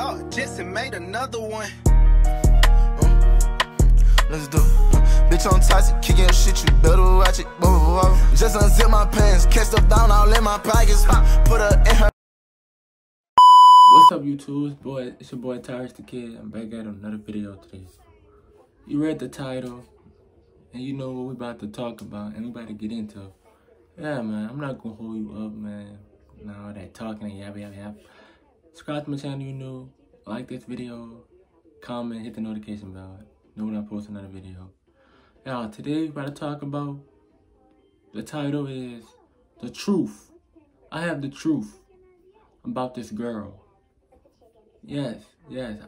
Lord, Jesse made another one. Uh, let's do it. Bitch on toxic, kicking shit, you better watch it. Just unzip my pants, catch stuff down all in my pockets. Put her in her. What's up, YouTube? It's, boy, it's your boy Tyrus the Kid. I'm back at another video today. You read the title, and you know what we're about to talk about, and we about to get into. Yeah, man, I'm not gonna hold you up, man. Now all that talking and yabba yabba yabba. Subscribe to my channel, you know. Like this video, comment, hit the notification bell. Know when I post another video. Now, today we're about to talk about. The title is the truth. I have the truth about this girl. Yes, yes.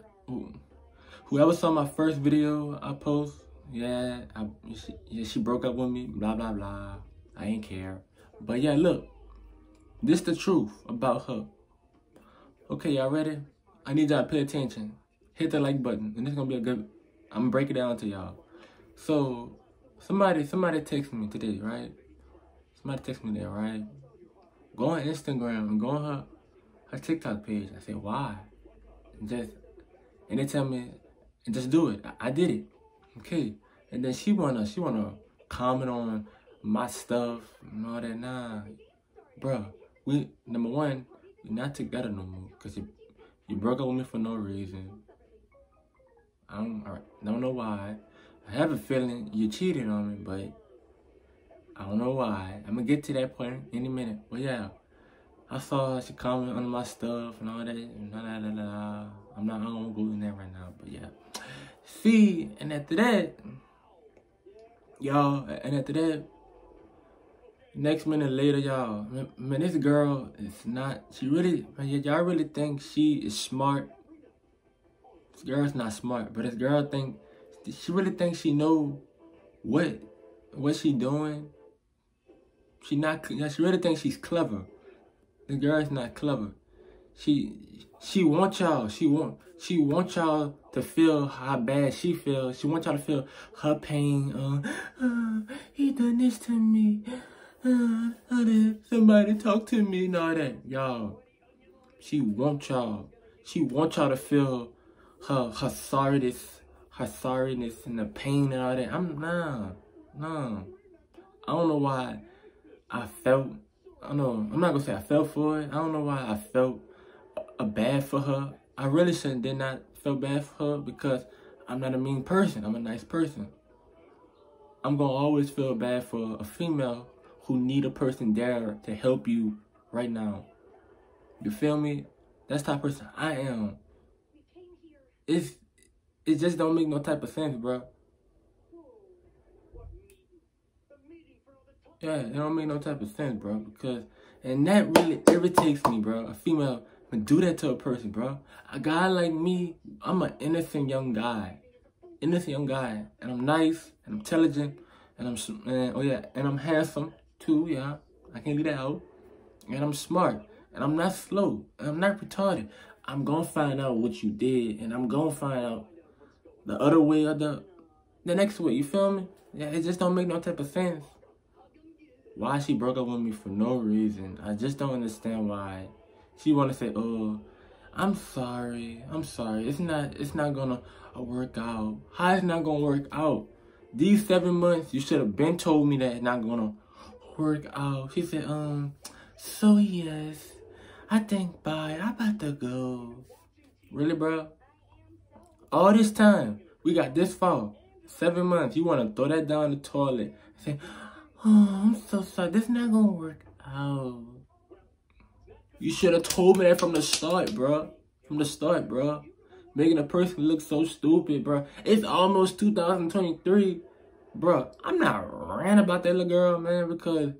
Whoever saw my first video I post, yeah, I, she, yeah, she broke up with me, blah, blah, blah. I ain't care. But yeah, look, this the truth about her. Okay, y'all ready? I need y'all to pay attention. Hit the like button, and this gonna be a good, I'm gonna break it down to y'all. So, somebody, somebody text me today, right? Somebody text me there, right? Go on Instagram and go on her, her TikTok page. I say, why? And just, and they tell me, and just do it. I, I did it. Okay. And then she wanna, she wanna comment on my stuff and all that. Nah, bruh. We number one, we not together no more. Cause you, you broke up with me for no reason. I don't, I don't know why. I have a feeling you cheated on me, but I don't know why. I'm gonna get to that point in a minute. But yeah, I saw she comment on my stuff and all that. And blah, blah, blah. I'm not, I don't wanna go in there right now, but yeah. See, and after that, y'all, and after that, next minute later, y'all, man, this girl is not, she really, y'all really think she is smart. This girl's not smart, but this girl think, she really thinks she know what, what she doing. She not, she really thinks she's clever. The girl's not clever. She, she want y'all, she want, she want y'all to feel how bad she feels. She want y'all to feel her pain. Uh, uh, he done this to me. Uh, somebody talk to me and all that. Y'all, she want y'all. She want y'all to feel her, her sorriness, her sorriness and the pain and all that. I'm, nah, nah. I don't know why I felt, I don't know, I'm not gonna say I felt for it. I don't know why I felt a bad for her. I really shouldn't did not feel bad for her because I'm not a mean person. I'm a nice person. I'm gonna always feel bad for a female who need a person there to help you right now. You feel me? That's type of person I am. It's it just don't make no type of sense, bro. Yeah, it don't make no type of sense, bro. Because and that really irritates me, bro. A female would do that to a person, bro. A guy like me, I'm an innocent young guy, innocent young guy, and I'm nice and intelligent, and I'm and, oh yeah, and I'm handsome too. Yeah, I can't leave that out. And I'm smart, and I'm not slow, and I'm not retarded. I'm gonna find out what you did, and I'm gonna find out the other way or the the next way. You feel me? Yeah, it just don't make no type of sense. Why she broke up with me for no reason. I just don't understand why. She wanna say, oh, I'm sorry. I'm sorry. It's not it's not gonna uh, work out. How it's not gonna work out? These seven months, you should have been told me that it's not gonna work out. She said, um, so yes. I think bye. I about to go. Really, bro? All this time, we got this far. Seven months. You want to throw that down the toilet. Say, oh, I'm so sorry. This not to work out. You should have told me that from the start, bro. From the start, bro. Making a person look so stupid, bro. It's almost 2023. Bro, I'm not ran about that little girl, man, because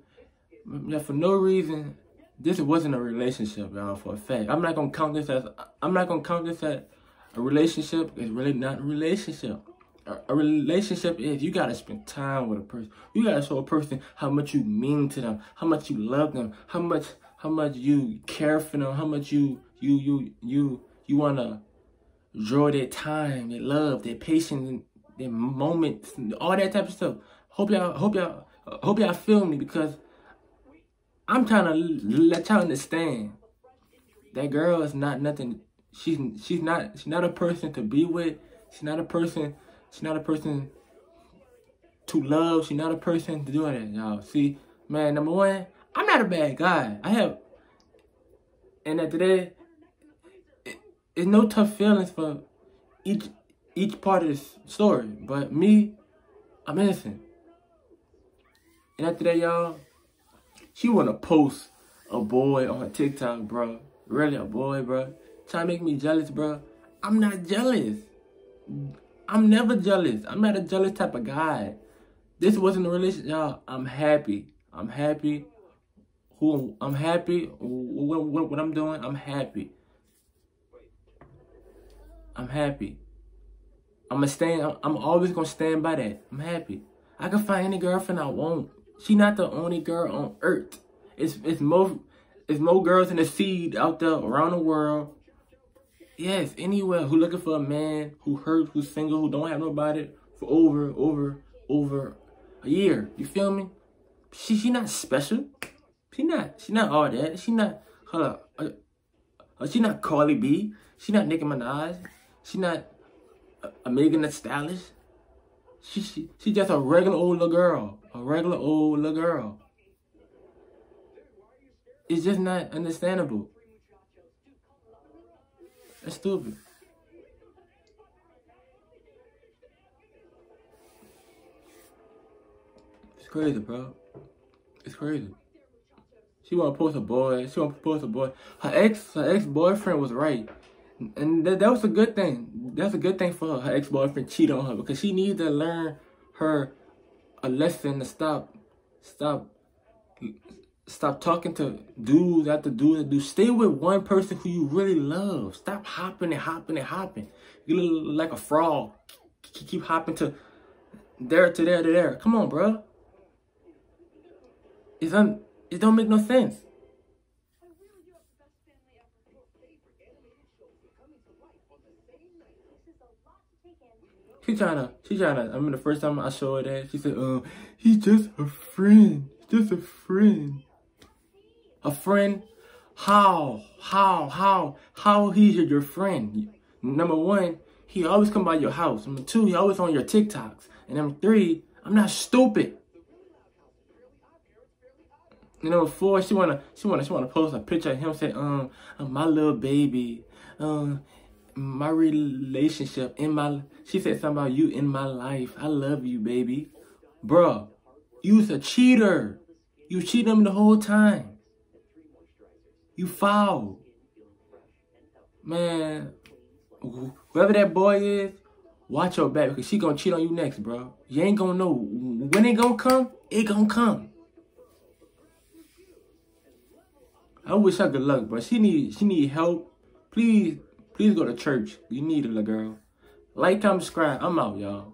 yeah, for no reason, this wasn't a relationship, y'all, for a fact. I'm not gonna count this as I'm not gonna count this as a relationship. It's really not a relationship. A, a relationship is you gotta spend time with a person. You gotta show a person how much you mean to them, how much you love them, how much how much you care for them, how much you you you you you wanna draw their time, their love, their patience, their moments, all that type of stuff. Hope y'all hope y'all hope y'all feel me because I'm trying to let y'all understand that girl is not nothing. she's she's not she's not a person to be with. She's not a person. She's not a person to love. She's not a person to do that, y'all. See, man, number one, I'm not a bad guy. I have, and at today, it, it's no tough feelings for each each part of this story. But me, I'm innocent. And after that, y'all, she wanna post a boy on TikTok, bro. Really, a boy, bro. Trying to make me jealous, bro. I'm not jealous. I'm never jealous. I'm not a jealous type of guy. This wasn't a relationship, y'all. I'm happy. I'm happy. Who I'm happy. What, what, what I'm doing, I'm happy. I'm happy. I'm gonna stand. I'm always gonna stand by that. I'm happy. I can find any girlfriend I want. She not the only girl on earth. It's it's more it's more girls in the seed out there around the world. Yes, anywhere who looking for a man who hurt, who's single, who don't have nobody for over, over, over a year. You feel me? She she not special. She not she not all that. She not hold up. Uh, uh, she not Cardi B. She not Nicki Minaj. She not a, Megan Thee Stallion. She, she she just a regular old little girl. A regular old little girl. It's just not understandable. That's stupid. It's crazy, bro. It's crazy. She wanna post a boy. She wanna post a boy. Her ex, her ex boyfriend was right, and that, that was a good thing. That's a good thing for her. Her ex boyfriend cheat on her because she needs to learn her a lesson to stop, stop, stop talking to dudes after dudes and dudes. Stay with one person who you really love. Stop hopping and hopping and hopping. You look like a frog. Keep hopping to there to there to there. Come on, bro. It's un it don't make no sense. She trying to, she trying to, I mean, the first time I showed her that, she said, um, he's just a friend. Just a friend. A friend? How? How? How? How he's your, your friend? Number one, he always come by your house. Number two, he always on your TikToks. And number three, I'm not stupid. You know, four, she wanna, she wanna, she wanna post a picture of him say, um, my little baby, um, my relationship in my, she said something about you in my life. I love you, baby. Bruh, you was a cheater. You cheated him the whole time. You foul. Man, whoever that boy is, watch your back because she gonna cheat on you next, bro. You ain't gonna know. When it gonna come, it gonna come. I wish her good luck, but she need she need help. Please, please go to church. You need a little girl. Like, comment, subscribe. I'm out, y'all.